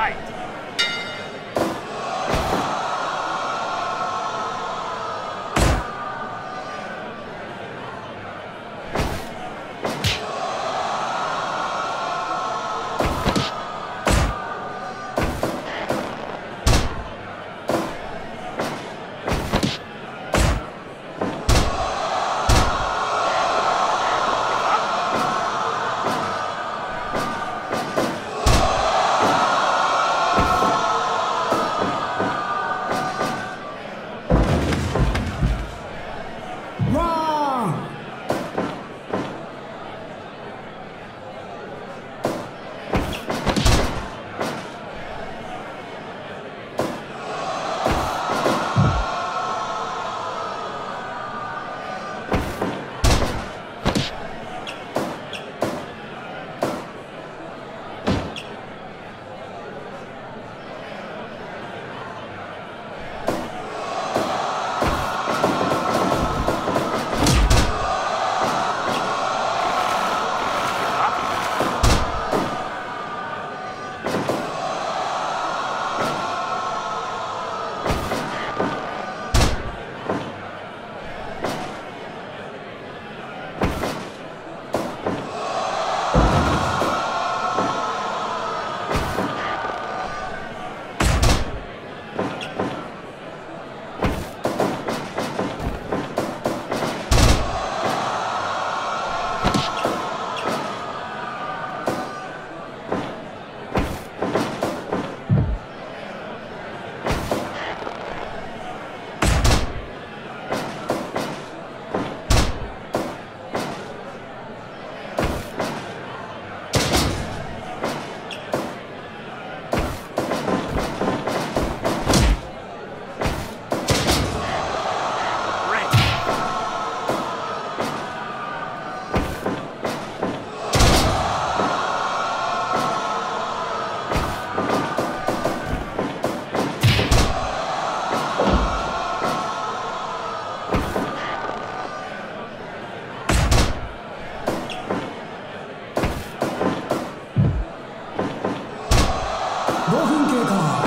Fight. 5分経過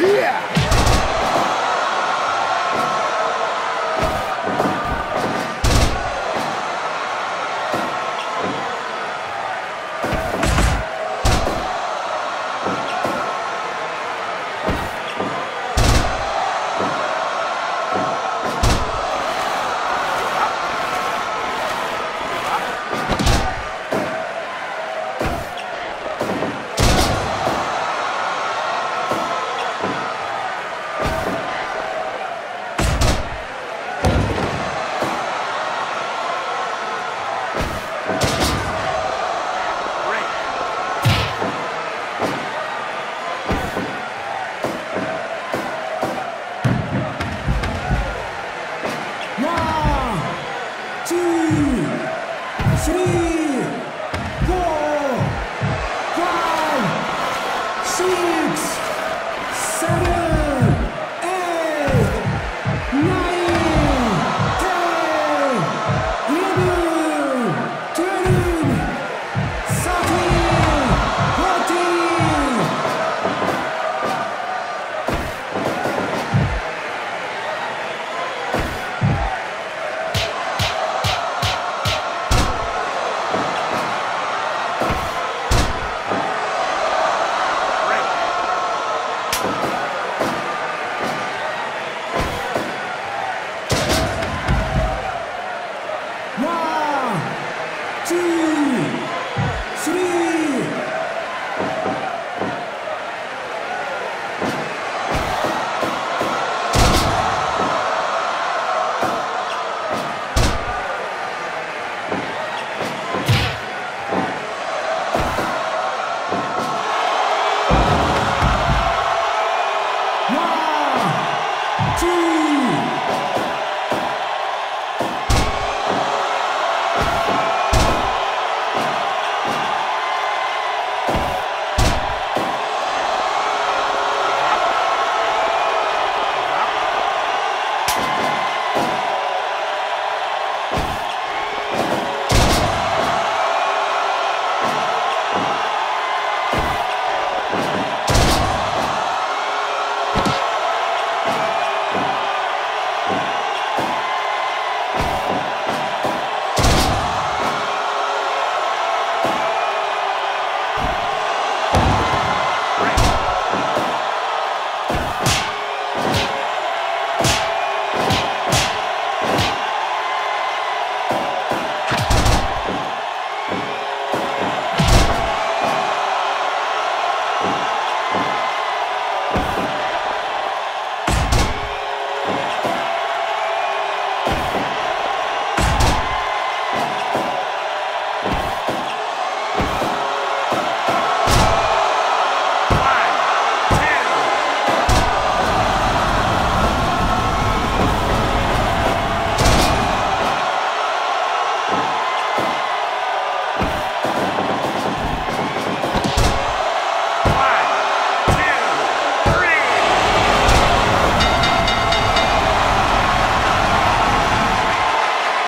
Yeah! two.